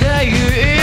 day you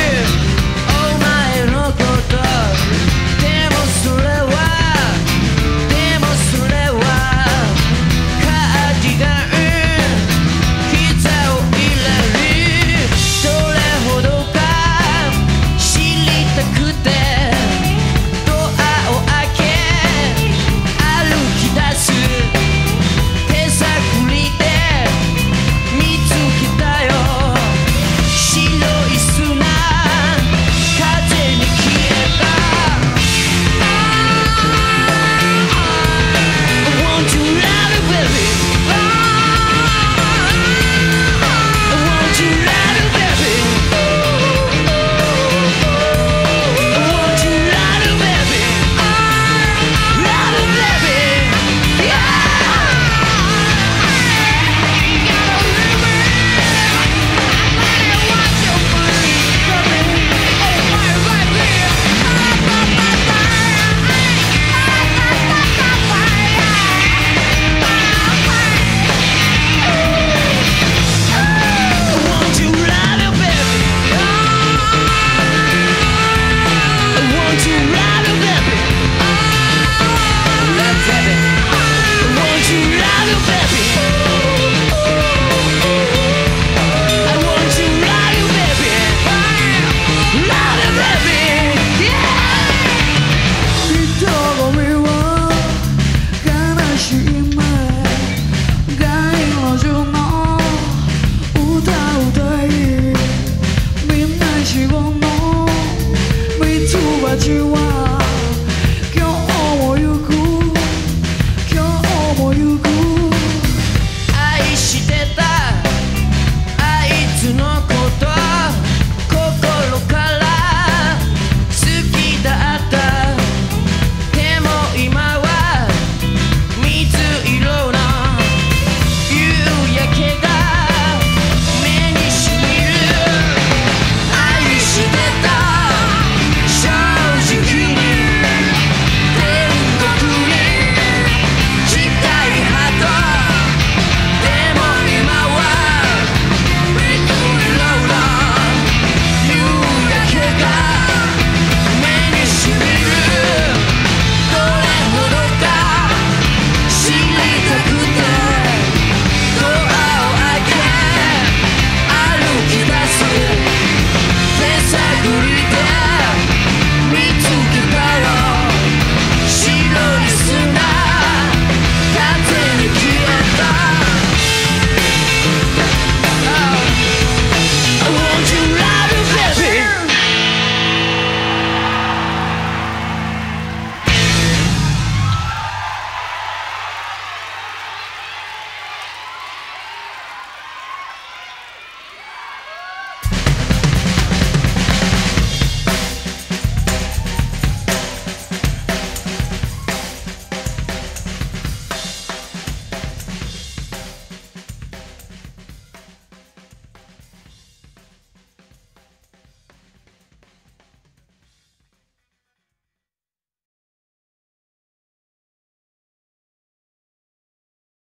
you want.